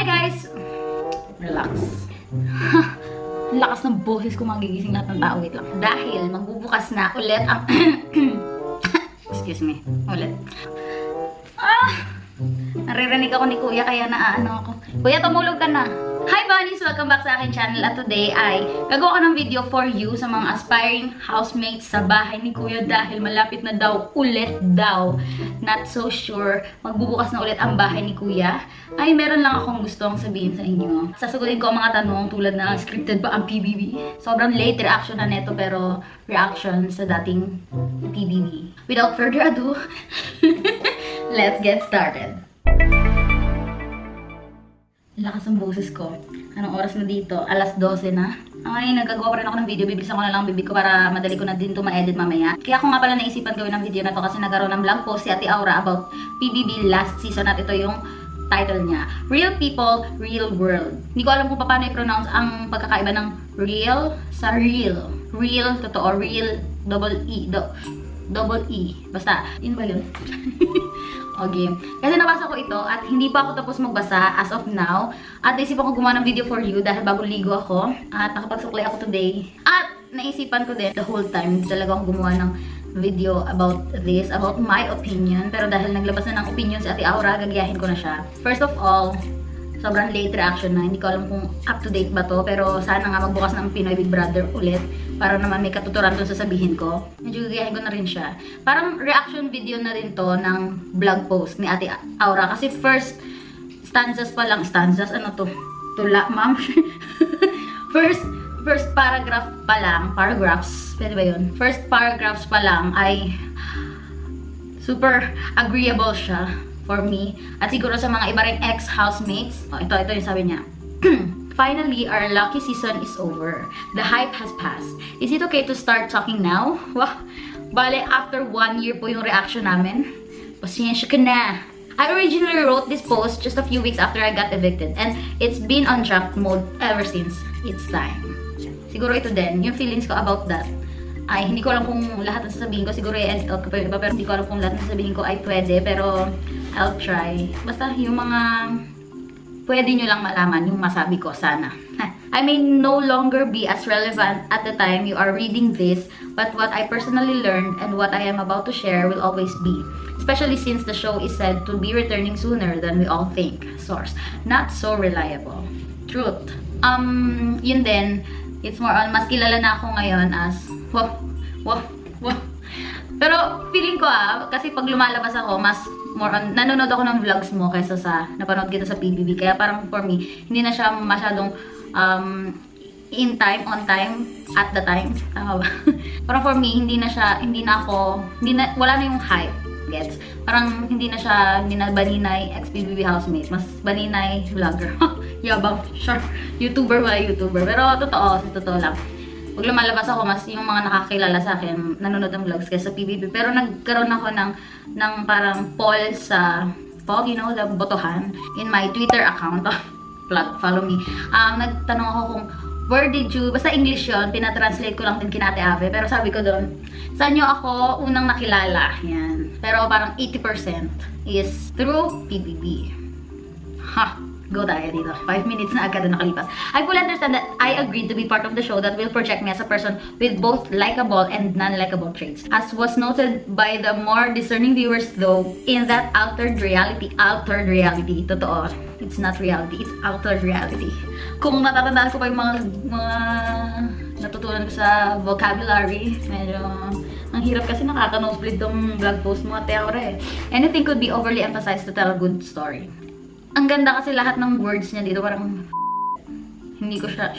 Hi guys! Relax. Lakas ng boses ko magigising lahat ng tao. Wait lang. Dahil magbubukas na ulit ang... Excuse me. Ulit. Ah! Naririnig ako ni Kuya kaya naaano ako. Kuya, tumulog ka na. Hi Bunnies! Welcome back sa akin channel at today ay gagawa ko ng video for you sa mga aspiring housemates sa bahay ni Kuya dahil malapit na daw ulit daw. Not so sure. Magbubukas na ulit ang bahay ni Kuya. Ay, meron lang akong gustong sabihin sa inyo. Sasagutin ko ang mga tanong tulad na scripted ba ang PBB. Sobrang late reaction na neto pero reaction sa dating PBB. Without further ado, let's get started. Lakas ang boses ko. Anong oras na dito? Alas 12 na. Ay, nagagawa pa rin ako ng video. Bibilisan ko na lang ang bibig ko para madali ko na din ito ma-edit mamaya. Kaya ako nga pala naisipan gawin ng video na to kasi nagkaroon ng vlog post si Ate Aura about PBB last season at ito yung title niya. Real People, Real World. Hindi ko alam kung paano i-pronounce ang pagkakaiba ng real sa real. Real, totoo, real, double E, do, double E. Basta, yun ba yun? Okay. Kasi nabasa ko ito at hindi pa ako tapos magbasa as of now. At naisipan ko gumawa ng video for you dahil bago ligo ako. At nakapagsuklay ako today. At naisipan ko din the whole time talaga akong gumawa ng video about this, about my opinion. Pero dahil naglabas na ng opinion si Ate Aura, gagayahin ko na siya. First of all, sobrang late reaction na. Hindi ko alam kung up to date ba to. Pero sana nga magbukas ng Pinoy Big Brother ulit. Para naman may katuturan dun sa sabihin ko. Medyo gagayahin ko na rin siya. Parang reaction video na rin to ng vlog post ni Ate Aura. Kasi first stanzas pa lang. Stanzas? Ano to? Tula, ma'am? first first paragraph pa lang. Paragraphs. Pwede ba yun? First paragraphs pa lang ay super agreeable siya for me. At siguro sa mga iba rin ex-housemates. Oh, ito, ito yung sabi niya. Finally, our lucky season is over. The hype has passed. Is it okay to start talking now? Wah, bale, after one year po yung reaction namin. Pasensya ka na. I originally wrote this post just a few weeks after I got evicted and it's been on draft mode ever since it's time. Siguro ito din, yung feelings ko about that ay hindi ko alam kung lahat ng sasabihin ko. Siguro i-edit out ko pa yung iba, pero hindi ko alam kung lahat ng sasabihin ko ay pwede. Pero, I'll try. Basta yung mga pwede nyo lang malaman yung masabi ko, sana. I may no longer be as relevant at the time you are reading this, but what I personally learned and what I am about to share will always be. Especially since the show is said to be returning sooner than we all think. Source. Not so reliable. Truth. Um, yun din, it's more on, mas kilala na ako ngayon as, wow, wow. Pero feeling ko ah, kasi pag lumalabas ako, mas more on, nanonood ako ng vlogs mo kaysa sa napanood kita sa PBB. Kaya parang for me, hindi na siya masyadong um, in time, on time, at the time. Tama ba? parang for me, hindi na siya, hindi na ako, hindi na, wala na yung hype. Gets? Parang hindi na siya, hindi na baninay ex-PBB housemate. Mas baninay vlogger. Yabang, sure. YouTuber ba? YouTuber. Pero totoo, totoo lang pag lumalabas ako, mas yung mga nakakilala sa akin, nanonood ng vlogs kaysa PBB. Pero nagkaroon ako ng, ng parang poll sa POG, you know, the botohan, in my Twitter account. Follow me. Um, nagtanong ako kung, where did you, basta English yon pinatranslate ko lang din kinate Ave. Pero sabi ko doon, saan nyo ako unang nakilala? Yan. Pero parang 80% is through PBB. Ha! Go tayo dito. 5 minutes na agad na nakalipas. I fully understand that I agreed to be part of the show that will project me as a person with both likable and non-likable traits. As was noted by the more discerning viewers though, in that altered reality, altered reality, totoo, it's not reality, it's altered reality. Kung natatandaan ko pa yung mga, mga natutunan ko sa vocabulary, medyo ang hirap kasi nakaka-nosebleed tong blog post mo at eh. Anything could be overly emphasized to tell a good story ang ganda kasi lahat ng words niya dito. Parang, hindi ko siya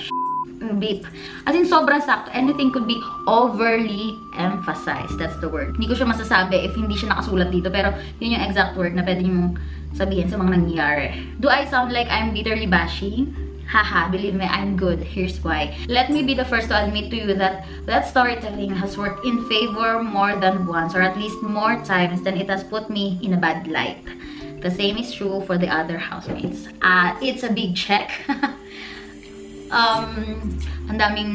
beep. As in, sobrang sakto. Anything could be overly emphasized. That's the word. Hindi ko siya masasabi if hindi siya nakasulat dito. Pero, yun yung exact word na pwede nyo sabihin sa mga nangyayari. Do I sound like I'm bitterly bashing? Haha, believe me, I'm good. Here's why. Let me be the first to admit to you that that storytelling has worked in favor more than once, or at least more times than it has put me in a bad light. The same is true for the other housemates. Uh, it's a big check. um, ang daming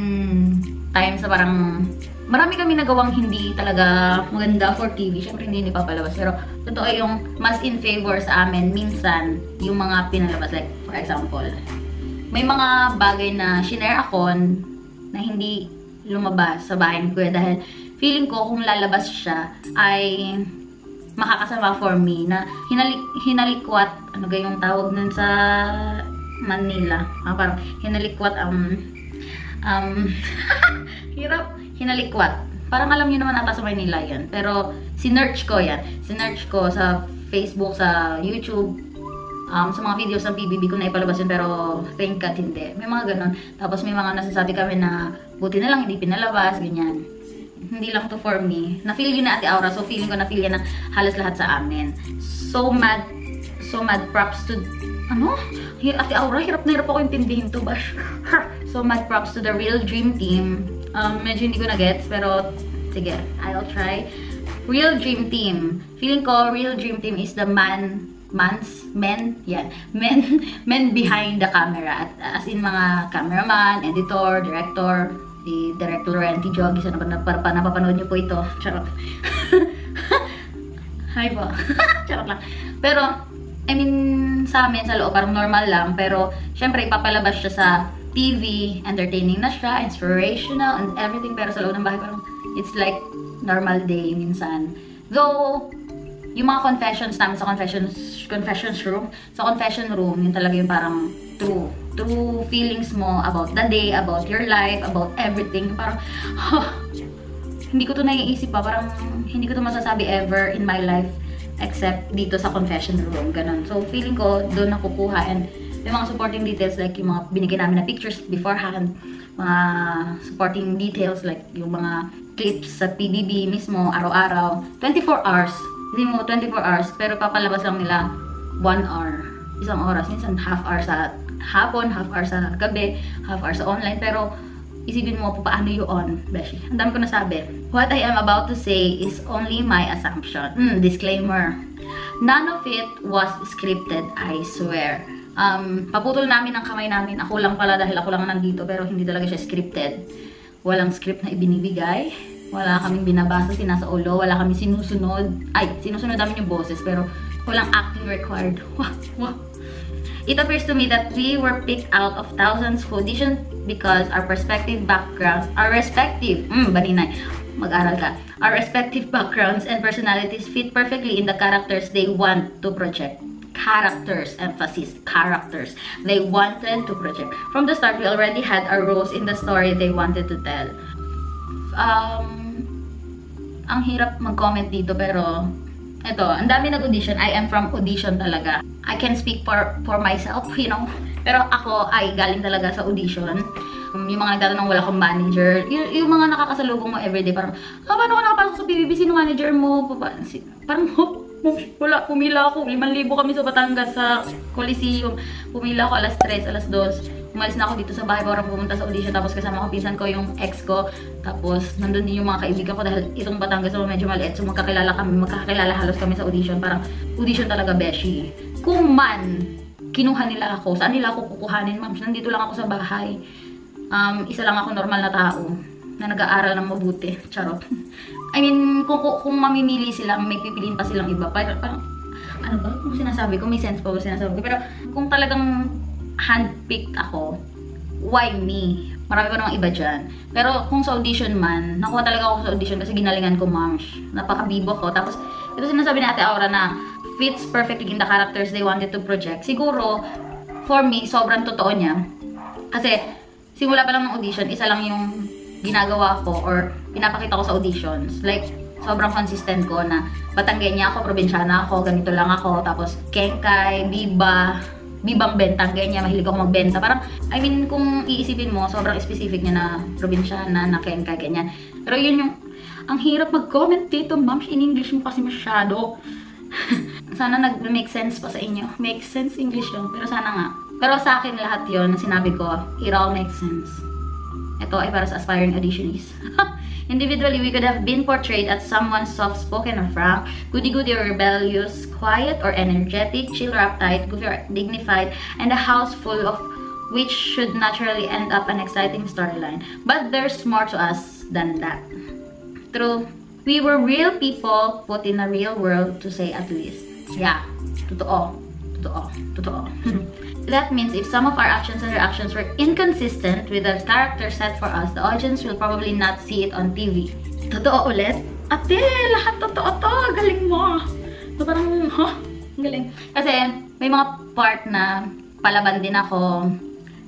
times na parang marami kami nagawang hindi talaga maganda for TV. Siyempre, hindi papalabas. Pero, totoo yung mas in favor sa amin, minsan, yung mga pinalabas. Like, for example, may mga bagay na shinare ako na hindi lumabas sa bahay ni Kuya dahil feeling ko kung lalabas siya ay makakasama for me na hinalik, hinalikwat, ano yung tawag nun sa Manila. Ah, parang hinalikwat, um, um, hirap, hinalikwat. Parang alam niyo naman ata sa Manila yan. Pero, sinerch ko yan. Sinerch ko sa Facebook, sa YouTube, um, sa mga videos ng PBB ko na ipalabas yun, pero thank God hindi. May mga ganun. Tapos may mga nasasabi kami na buti na lang hindi pinalabas, ganyan. Hindi lang to for me. Na-feel yun na Ate Aura, so feeling ko na-feel yan ng halos lahat sa amin. So mad, so mad props to, ano? Ate Aura, hirap na hirap ako intindihin to, bash. so mad props to the real dream team Um, medyo hindi ko na-gets, pero sige, I'll try. Real Dream Team. Feeling ko, Real Dream Team is the man, man's, men, yan, men, men behind the camera. At, as in mga cameraman, editor, director, si Director Laurenti Jogi, pa napapanood niyo po ito. Charot. Hi po. Charot lang. Pero, I mean, sa amin, sa loob, parang normal lang. Pero, syempre, ipapalabas siya sa TV, entertaining na siya, inspirational, and everything. Pero sa loob ng bahay, parang it's like normal day minsan. Though, yung mga confessions namin sa confessions, confessions room, sa confession room, yun talaga yung parang true. True feelings mo about the day, about your life, about everything. Parang, huh, hindi ko to naiisip pa. Parang, hindi ko to masasabi ever in my life except dito sa confession room. Ganun. So, feeling ko, doon nakukuha and may mga supporting details like yung mga binigay namin na pictures beforehand, mga supporting details like yung mga clips sa PBB mismo, araw-araw. 24 hours. Hindi mo 24 hours, pero papalabas lang nila 1 hour. Isang oras. Minsan half hour sa hapon, half hour sa gabi, half hour sa online. Pero isipin mo paano yun, Beshi. Ang dami ko nasabi. What I am about to say is only my assumption. Mm, disclaimer. None of it was scripted, I swear um, paputol namin ang kamay namin. Ako lang pala dahil ako lang nandito pero hindi talaga siya scripted. Walang script na ibinibigay. Wala kaming binabasa, sinasa ulo. Wala kami sinusunod. Ay, sinusunod namin yung boses pero walang acting required. It appears to me that we were picked out of thousands who auditioned because our perspective backgrounds, our respective, mm, baninay, mag-aral ka, our respective backgrounds and personalities fit perfectly in the characters they want to project characters, emphasis, characters they wanted to project. From the start, we already had our roles in the story they wanted to tell. Um, ang hirap mag-comment dito pero ito, ang dami nag-audition. I am from audition talaga. I can speak for for myself, you know. Pero ako ay galing talaga sa audition. Um, yung mga nagtatanong wala akong manager. Yung, yung mga nakakasalubong mo everyday, parang, ah, paano ka nakapasok sa PBB? Sino manager mo? Parang, wala, pumila ako. 5,000 kami sa Batangas sa Coliseum. Pumila ako alas 3, alas 2. Umalis na ako dito sa bahay para pumunta sa audition. Tapos kasama ko pinsan ko yung ex ko. Tapos nandun din yung mga kaibigan ko dahil itong Batangas so medyo maliit. So magkakilala kami, magkakilala halos kami sa audition. Parang audition talaga beshi. Kung man, kinuha nila ako. Saan nila ako kukuhanin, ma'am? Nandito lang ako sa bahay. Um, isa lang ako normal na tao na nag-aaral ng mabuti. Charot. I mean, kung, kung mamimili sila, may pipiliin pa silang iba. Parang, parang ano ba? Kung sinasabi ko, may sense pa ba sinasabi ko. Pero kung talagang handpicked ako, why me? Marami pa namang iba dyan. Pero kung sa audition man, nakuha talaga ako sa audition kasi ginalingan ko moms. Napakabibo ko. Tapos, ito sinasabi ni Ate Aura na fits perfectly in the characters they wanted to project. Siguro, for me, sobrang totoo niya. Kasi, simula pa lang ng audition, isa lang yung ginagawa ko or pinapakita ko sa auditions. Like, sobrang consistent ko na Batanggenya ako, probinsyana ako, ganito lang ako. Tapos, Kenkay, Biba, Bibang bentang ganyan, mahilig ako magbenta. Parang, I mean, kung iisipin mo, sobrang specific niya na probinsyana, na Kenkay, ganyan. Pero yun yung, ang hirap mag-comment dito, ma'am, in English mo kasi masyado. sana nag-make sense pa sa inyo. Make sense English yun, pero sana nga. Pero sa akin lahat yon na sinabi ko, it all makes sense. Ito ay para sa aspiring auditionees. Individually, we could have been portrayed as someone soft-spoken or frank, goody-goody or rebellious, quiet or energetic, chill or uptight, goofy or dignified, and a house full of which should naturally end up an exciting storyline. But there's more to us than that. True. We were real people put in a real world to say at least. Yeah. Totoo. Totoo. Totoo. that means if some of our actions and reactions were inconsistent with the character set for us, the audience will probably not see it on TV. Totoo ulit? Ate, lahat totoo to. Galing mo. So parang, huh? Galing. Kasi may mga part na palaban din ako,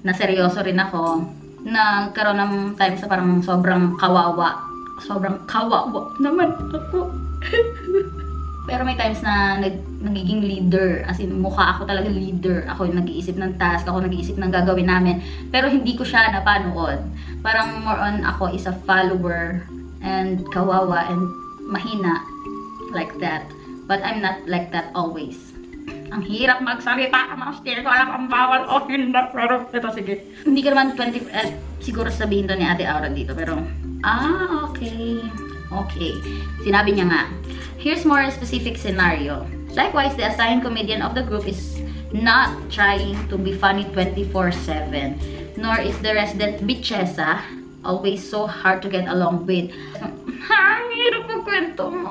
na seryoso rin ako, nagkaroon ng time sa parang sobrang kawawa. Sobrang kawawa naman ako. Pero may times na nag, nagiging leader. As in, mukha ako talaga leader. Ako yung nag-iisip ng task, ako nag-iisip ng gagawin namin. Pero hindi ko siya napanood. Parang more on ako is a follower and kawawa and mahina like that. But I'm not like that always. Ang hirap magsalita, master ko alam ang bawal o hindi. Pero ito sige. Hindi ka naman 20, eh, siguro sabihin to ni Ate Aura dito. Pero, ah, okay. Okay. Sinabi niya nga, here's more specific scenario. Likewise, the assigned comedian of the group is not trying to be funny 24-7. Nor is the resident bitchesa always so hard to get along with. Ang hirap magkwento mo.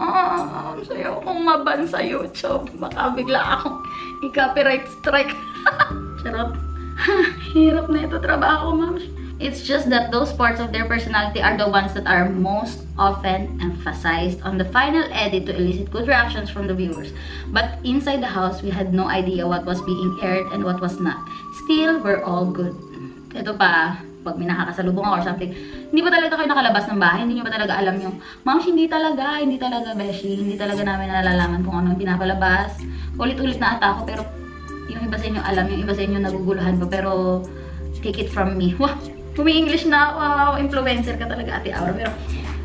Sayo kong maban sa YouTube. Baka bigla akong i-copyright strike. Charot. Ha, hirap na ito trabaho, ma'am. It's just that those parts of their personality are the ones that are most often emphasized on the final edit to elicit good reactions from the viewers. But inside the house, we had no idea what was being aired and what was not. Still, we're all good. Ito pa, pag may nakakasalubong ako or something, hindi pa talaga kayo nakalabas ng bahay, hindi nyo pa talaga alam yung, Ma'am, hindi talaga, hindi talaga, Beshi, hindi talaga namin nalalaman kung ano yung pinapalabas. Ulit-ulit na ata ako, pero yung iba sa inyo alam, yung iba sa inyo naguguluhan pa, pero take it from me. Wow, pumi-English na, wow, influencer ka talaga, Ate Aura, pero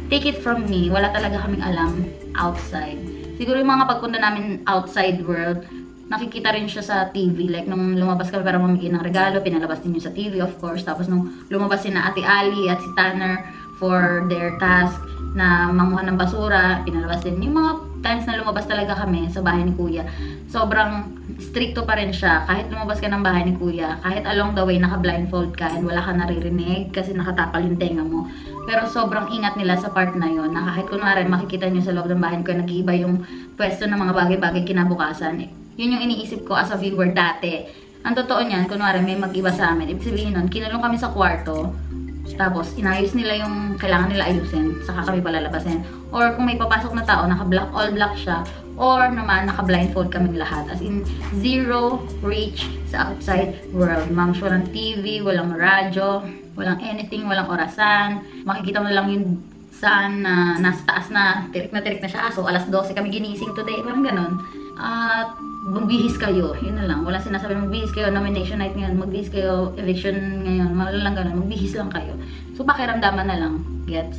take it from me, wala talaga kaming alam outside. Siguro yung mga pagpunta namin outside world, nakikita rin siya sa TV. Like, nung lumabas kami para mamigay ng regalo, pinalabas din yun sa TV, of course. Tapos, nung lumabas si na Ate Ali at si Tanner for their task na manguha ng basura, pinalabas din. Yung mga times na lumabas talaga kami sa bahay ni Kuya, sobrang stricto pa rin siya. Kahit lumabas ka ng bahay ni Kuya, kahit along the way naka-blindfold ka and wala ka naririnig kasi nakatapal yung tenga mo. Pero sobrang ingat nila sa part na yon na kahit kunwari makikita nyo sa loob ng bahay ni Kuya, nag-iiba yung pwesto ng mga bagay-bagay kinabukasan. Yun yung iniisip ko as a viewer dati. Ang totoo niyan, kunwari may mag-iba sa amin. Ibig sabihin nun, kinulong kami sa kwarto, tapos inayos nila yung kailangan nila ayusin, saka kami palalabasin. Or kung may papasok na tao, naka-black, all black siya, or naman naka-blindfold kaming lahat. As in, zero reach sa outside world. Ma'am, walang TV, walang radyo, walang anything, walang orasan. Makikita mo lang yung sun na nasa taas na, tirik na tirik na siya. So, alas 12 kami ginising today. Parang ganun. At magbihis kayo. Yun na lang. Wala sinasabi magbihis kayo. Nomination night ngayon. Magbihis kayo. Eviction ngayon. Wala lang ganun. Magbihis lang kayo. So, pakiramdaman na lang. Gets?